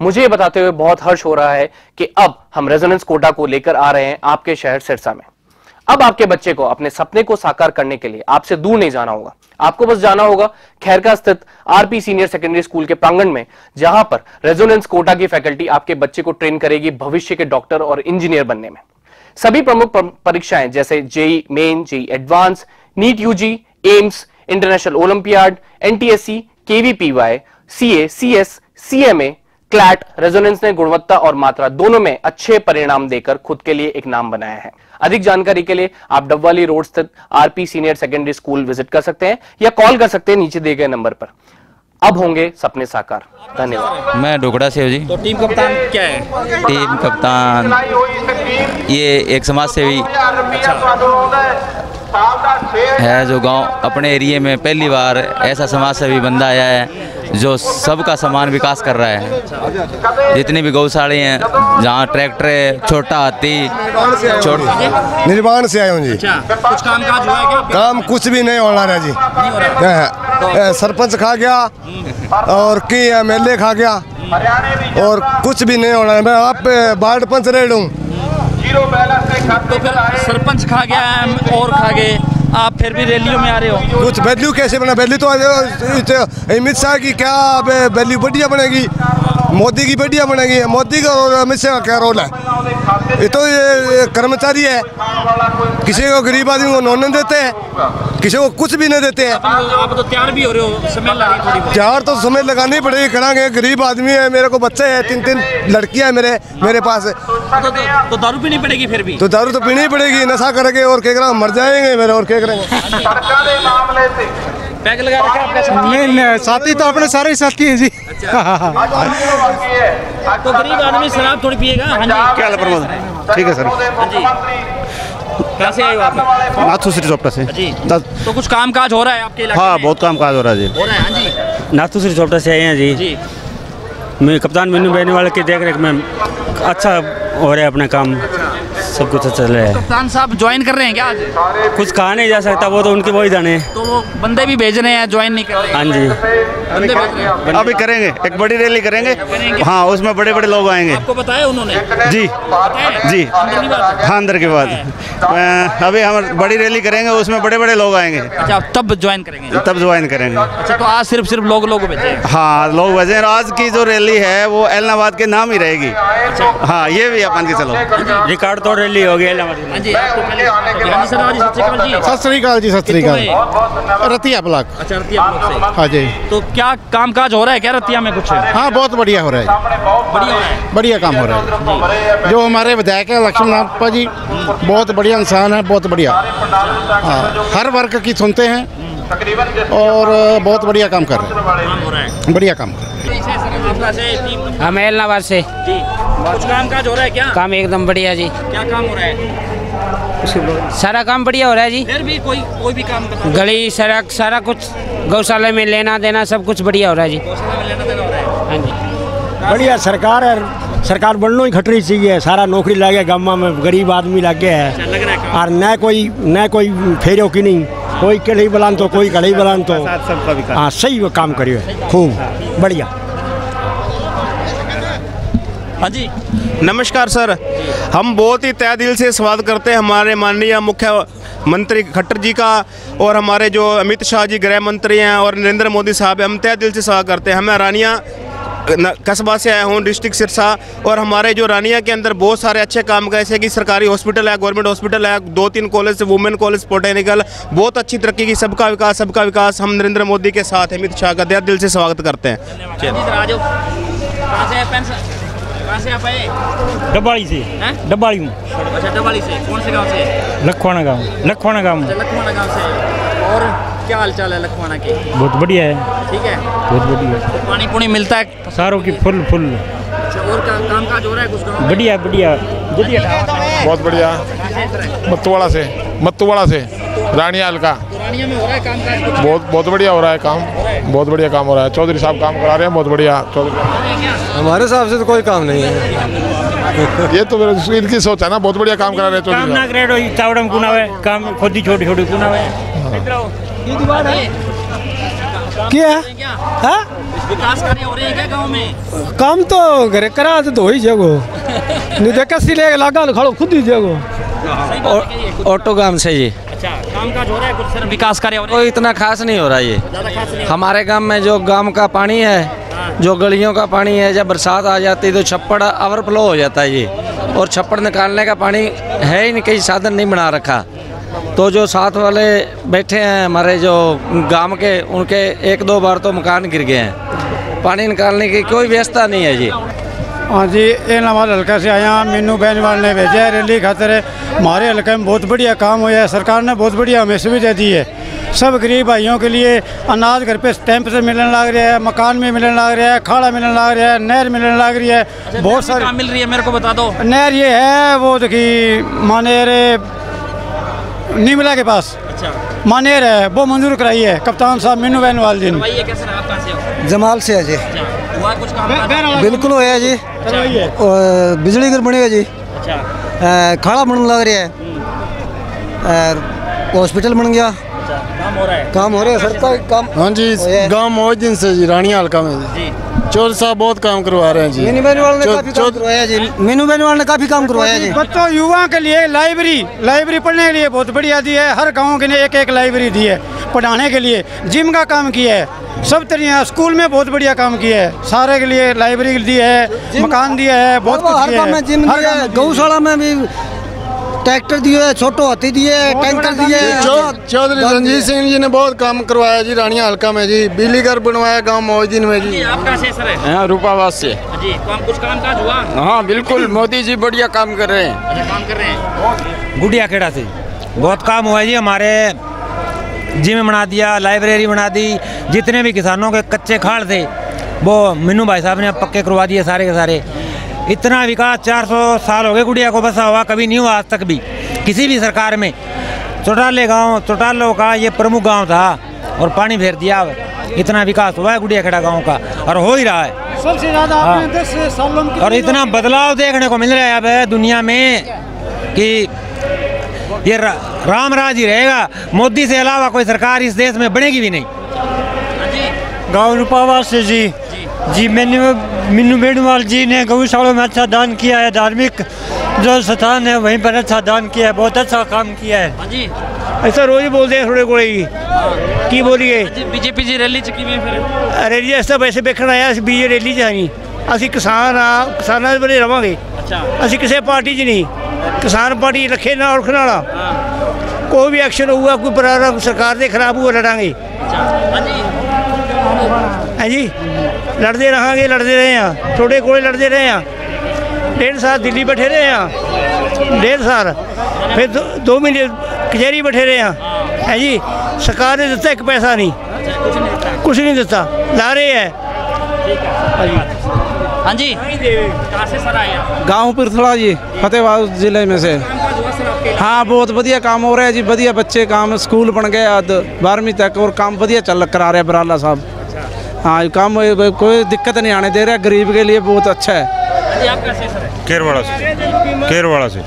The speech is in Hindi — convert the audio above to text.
मुझे ये बताते हुए बहुत हर्ष हो रहा है कि अब हम रेजोनेंस कोटा को लेकर आ रहे हैं आपके शहर सिरसा में। अब आपके बच्चे को, अपने सपने को साकार करने के लिए आपसे दूर नहीं जाना होगा। आपको बस जाना होगा खैरका स्थित आरपी सीनियर सेकेंडरी स्कूल के प्रांगण में, जहाँ पर रेजोनेंस कोटा की फैकल्टी आपके बच्चे को ट्रेन करेगी भविष्य के डॉक्टर और इंजीनियर बनने में। सभी प्रमुख परीक्षाएँ जैसे JEE main, JEE advance, NEET UG, AIIMS, international olympiad, NTSC, KVPY, CA, CS, CMA CLAT Resonance ने गुणवत्ता और मात्रा दोनों में अच्छे परिणाम देकर खुद के लिए एक नाम बनाया है। अधिक जानकारी के लिए आप डबवाली रोड स्थित RP senior secondary school visit कर सकते हैं या कॉल कर सकते हैं नीचे दिए गए नंबर पर। अब होंगे सपने साकार। धन्यवाद। मैं ढोकड़ा से जी। तो टीम कप्तान क्या है? टीम कप्तान। ये एक समाज सेवी है जो गाँव अपने एरिए में पहली बार ऐसा समाज सेवी बंदा आया है जो सबका समान विकास कर रहा है। जितनी भी गौशाले हैं जहाँ ट्रैक्टर है छोटा हाथी छोटा निर्माण से आया हूँ जी। अच्छा कुछ काम काज हुआ है क्या? काम कुछ भी नहीं होना है जी। हो रहा। है सरपंच खा गया और की एम एल ए खा गया और कुछ भी नहीं होना है। मैं आप वार्ड पंच रेड हूँ तो फिर सरपंच खा गया और खा गए। आप फिर भी रैलियों में आ रहे हो? कुछ वैल्यू कैसे बना? वैल्यू तो अमित शाह की क्या वैल्यू बढ़िया बनेगी। मोदी की बढ़िया बनेगी मोदी का और अमित शाह का क्या रोल है। ये तो ये कर्मचारी है। किसी को गरीब आदमी को नॉन देते हैं किसी को कुछ भी नहीं देते हैं। आप तो तैयार भी हो रहे हो समय चार तो समय लगानी पड़ेगी करांगे। गरीब आदमी है मेरे को बच्चे हैं तीन तीन लड़कियाँ हैं मेरे मेरे पास। तो, तो, तो दारू पीनी पड़ेगी फिर भी? तो दारू तो पीनी ही पड़ेगी नशा करेंगे और क्या करेंगे मर जाएँगे मेरे और क्या करेंगे। पैक लगा रखा साथी? नहीं नहीं साथी तो अपने सारे ही साथी हैं जी। तो गरीब आदमी शराब थोड़ी पिएगा? हाँ जी। क्या प्रमोद? ठीक है सर। हाँ जी। कहाँ से आए हो आप? नाथू श्री चोपटा से। जी। तो कुछ काम काज हो रहा है आपके इलाके हाँ बहुत काम काज हो रहा है जी। हो रहा है हाँ जी। नाथू श्री चौपटा से आए हैं जी। जी। मैं कप्तान मीनू बेनीवाल की देख रेख में अच्छा हो रहा है अपना काम। सब कुछ अच्छा चल रहा है। कप्तान साहब ज्वाइन कर रहे हैं क्या आज? कुछ कहा नहीं जा सकता वो तो उनके वही जाने। तो वो बंदे भी भेज रहे हैं ज्वाइन नहीं कर रहे? हाँ जी। बंदे भेज हैं। अभी करेंगे एक बड़ी रैली करेंगे। हाँ उसमें बड़े बड़े लोग आएँगे। आपको बताया उन्होंने? जी। जी। हाँ। अंदर के बाद अभी हम बड़ी रैली करेंगे उसमें बड़े बड़े लोग आएँगे। अच्छा तब ज्वाइन करेंगे? तब ज्वाइन करेंगे। अच्छा तो आज सिर्फ़ सिर्फ़ लोग लोग भेजे? हाँ लोग वजह आज की जो रैली है वो एलनाबाद के नाम ही रहेगी। हाँ ये भी अपन की चलो। रिकॉर्ड तोड़ सर हाँ जी। सत श्री अकाल जी सत श्री अकाल जी सत श्री कितने अकाल। रतिया ब्लॉक। अच्छा रतिया ब्लॉक से। हाँ जी तो क्या काम काज हो रहा है क्या रतिया में कुछ? हाँ बहुत बढ़िया हो रहा है। बढ़िया हो रहा है। बढ़िया काम हो रहा है। जो हमारे विधायक है लक्ष्मण नाथ जी बहुत बढ़िया इंसान है बहुत बढ़िया। हाँ हर वर्ग की सुनते हैं और बहुत बढ़िया काम कर रहे हैं। बढ़िया काम कर रहे हैं। है आपका से टीम हम एलनाबाद से। जी। कुछ काम काज हो रहा है क्या? काम एकदम बढ़िया जी। क्या काम हो रहा है? सारा काम बढ़िया हो रहा है जी। फिर भी कोई कोई भी काम गली सड़क सारा कुछ गौशाला में लेना देना सब कुछ बढ़िया हो रहा है जी। गौशाला में लेना देना हो रहा है? हाँ जी। बढ़िया सरकार है सरकार बनना ही खटरी चाहिए सारा नौकरी लगे गाँव में गरीब आदमी लगे अच्छा, है है और न कोई न कोई फेरो की नहीं। कोई कढ़ी बलान तो कोई कढ़ी बलान तो। हाँ सही वो काम करियो। है खूब बढ़िया। हाँ जी, नमस्कार सर। हम बहुत ही तय दिल से स्वागत करते हैं हमारे माननीय मुख्य मंत्री खट्टर जी का और हमारे जो अमित शाह जी गृह मंत्री हैं और नरेंद्र मोदी साहब हम तय दिल से स्वागत करते हैं। हमें रानिया कस्बा से आया हूँ, डिस्ट्रिक्ट सिरसा और हमारे जो रानिया के अंदर बहुत सारे अच्छे काम का जैसे कि सरकारी हॉस्पिटल है, गवर्नमेंट हॉस्पिटल है दो तीन कॉलेज, वुमेन कॉलेज पोटेनिकल बहुत अच्छी तरक्की की, सबका विकास सबका विकास। हम नरेंद्र मोदी के साथ अमित शाह का दिल से स्वागत करते हैं। कहाँ से है कहाँ से आप आए? डब्बाड़ी से। डब्बाड़ी में। अच्छा डबाली से। कौन से गाँव से? लखवाना गाँव। लखवाना गाँव अच्छा लखवाना गाँव से। और क्या हाल चाल है लखवाना के? बहुत बढ़िया है। ठीक है। बहुत बढ़िया। तो पानी पुणी मिलता है? सारों की फुल फुल। अच्छा और का, काम काज हो रहा है कुछ गाँव बढ़िया बढ़िया। बढ़िया बहुत बढ़िया? मत्तूवाड़ा से। मत्तूवाड़ा से। रानियाल का। तो रानिया में हो रहा है काम काज बहुत बहुत बढ़िया हो रहा है काम। बहुत बढ़िया काम हो रहा है। चौधरी साहब काम करा रहे हैं बहुत बढ़िया। चौधरी हमारे हिसाब से तो कोई काम नहीं है। ये तो मेरे इनकी सोच है ना बहुत बढ़िया काम करा रहे हैं काम ना साहब ग्रेड चावड़म कुनावे काम खुद ही छोटी छोटी कुनावे ये दीवार है। क्या? क्या है? विकास कार्य हो रहे हैं क्या गाँव में? काम तो घरे करा तो हो ही जागो। नहीं तो कसी ले लागा खड़ो खुद ही जागो। है? ऑटो काम से जी। काम काज हो रहा है कुछ सर विकास कार्य हो रहे कोई इतना खास नहीं हो रहा ये। खास नहीं हमारे गाँव में जो गाँव का पानी है जो गलियों का पानी है जब बरसात आ जाती है तो छप्पड़ ओवरफ्लो हो जाता है ये। और छप्पड़ निकालने का पानी है ही नहीं कहीं साधन नहीं बना रखा। तो जो साथ वाले बैठे हैं हमारे जो गाँव के उनके एक दो बार तो मकान गिर गए हैं। पानी निकालने की कोई व्यवस्था नहीं है जी। हाँ जी ये हल्का से आया। मीनू बेनीवाल ने भेजा है रैली खातर। हमारे हल्के में बहुत बढ़िया काम हुआ है। सरकार ने बहुत बढ़िया हमें सुविधा दी है। सब गरीब भाइयों के लिए अनाज घर पे स्टैंप से मिलने लग रहा है मकान में मिलने लग रहा है खाड़ा मिलने लग रहा है नहर मिलने लग रही है। बहुत सारी काम मिल रही है मेरे को बता दो। नहर ये है वो देखी मानेर नीमला के पास। अच्छा। मानेर है वो मंजूर कराई है। कप्तान साहब मीनू बेनीवाल जी ने। भाई ये कैसे रहा आप कहाँ से हो? जमाल से है जी। अच्छा। हुआ कुछ काम बिल्कुल होया जी। और बिजली घर बनेगा जी। अच्छा। खाड़ा बनने लग रहा है। और हॉस्पिटल बन गया। अच्छा काम हो रहा है? काम हो रहा है सरकार काम हाँ जी गाँव मौज दिन से जी रानिया हल्का में जी। चौधरी साहब बहुत काम करवा रहे हैं जी। मीनू बेनीवाल ने काफ़ी काम करवाया जी। मीनू बेनीवाल ने काफ़ी काम करवाया जी। बच्चों युवा के लिए लाइब्रेरी लाइब्रेरी पढ़ने के लिए बहुत बढ़िया दी है। हर गाँव के लिए एक एक लाइब्रेरी दी है। पढ़ाने के लिए। जिम का काम किया है। सब तरह स्कूल में बहुत बढ़िया काम किया है। सारे के लिए लाइब्रेरी दी है मकान दिया है बहुत कुछ किया है। जिम हर दिया काम है। में जिम। गौशाला में भी ट्रैक्टर दिए है छोटो हाथी दिए है टैंकर दिए चौधरी रणजीत सिंह जी ने बहुत काम करवाया जी रानिया हल्का में जी। बिजली घर बनवाया गाँव मौज दिन में जी। आप कहाँ से सर है? रूपावास से। जी काम कुछ काम काज हुआ? हाँ बिल्कुल। मोदी जी बढ़िया काम कर रहे हैं। अच्छा काम कर रहे हैं। गुड़िया खेड़ा से। बहुत काम हुआ जी हमारे जिम बना दिया लाइब्रेरी बना दी जितने भी किसानों के कच्चे खाड़ थे वो मिन्नू भाई साहब ने अब पक्के करवा दिए सारे के सारे। इतना विकास 400 साल हो गए गुड़िया को बसा हुआ कभी नहीं हुआ आज तक भी। किसी भी सरकार में चौटाले गाँव चौटालो का ये प्रमुख गाँव था और पानी फेर दिया इतना विकास हुआ है गुड़िया खेड़ा गाँव का और हो ही रहा है। सबसे ज़्यादा हाँ। और इतना बदलाव देखने को मिल रहा है अब दुनिया में कि ये रा, राम राज ही रहेगा मोदी से अलावा कोई सरकार इस देश में बनेगी भी नहीं गाँव रूपावास से जी जी मैंने मीनू बेनीवाल जी ने गौशाला में अच्छा दान किया है धार्मिक जो स्थान है वहीं पर अच्छा दान किया है बहुत अच्छा काम किया है हाँ जी ऐसा रोज ही बोलते हैं थोड़े कोड़े की की बोलिए ਬੀਜੇਪੀ ਦੀ ਰੈਲੀ ਚ ਕਿਵੇਂ ਫਿਰ ਰੈਲੀ ਇਸ ਤਾਂ ਵੈਸੇ ਵੇਖਣ ਆਇਆ ਅਸੀਂ ਬੀਜੇ ਰੈਲੀ 'ਚ ਨਹੀਂ ਅਸੀਂ ਕਿਸਾਨ ਆ ਕਿਸਾਨਾਂ ਦੇ ਬਣੇ ਰਵਾਂਗੇ ਅੱਛਾ ਅਸੀਂ ਕਿਸੇ ਪਾਰਟੀ 'ਚ ਨਹੀਂ ਕਿਸਾਨ ਪਾਰਟੀ ਰੱਖੇ ਨਾ ਔਰਖਣ ਵਾਲਾ ਕੋਈ ਵੀ ਐਕਸ਼ਨ ਹੋਊਗਾ, ਕੋਈ ਪ੍ਰਾਰਾ ਸਰਕਾਰ ਦੇ ਖਰਾਬ ਉਹ ਲੜਾਂਗੇ। ਹਾਂਜੀ। ਲੜਦੇ ਰਹਾਂਗੇ, ਲੜਦੇ ਰਹੇ ਆ ਤੁਹਾਡੇ ਕੋਲੇ ਲੜਦੇ ਰਹੇ ਆ ਡੇਢ ਸਾਲ ਦਿੱਲੀ ਬੈਠੇ ਰਹੇ ਆ ਡੇਢ ਸਾਲ। ਫਿਰ ਦੋ- ਦੋ ਮਹੀਨੇ ਕਚਹਿਰੀ ਬੈਠੇ ਰਹੇ ਆ ਹੈ ਸਰਕਾਰ ਨੇ ਦਿੱਤਾ ਇੱਕ ਪੈਸਾ ਨਹੀਂ। ਕੁਝ ਨਹੀਂ ਦਿੱਤਾ। ਲਾ ਰਹੇ ਹੈ। हाँ जी। कहाँ से सर आए आप गाँव पिरथला जी फतेहबाद ज़िले में से। हाँ बहुत बढ़िया काम हो रहा है जी बढ़िया बच्चे काम स्कूल बन गए अब बारहवीं तक और काम बढ़िया चल करा रहे बराला साहब। हाँ काम कोई दिक्कत नहीं आने दे रहा गरीब के लिए बहुत अच्छा है। हाँ जी आप कैसे सर? है केरवाड़ा से। केरवाड़ा से।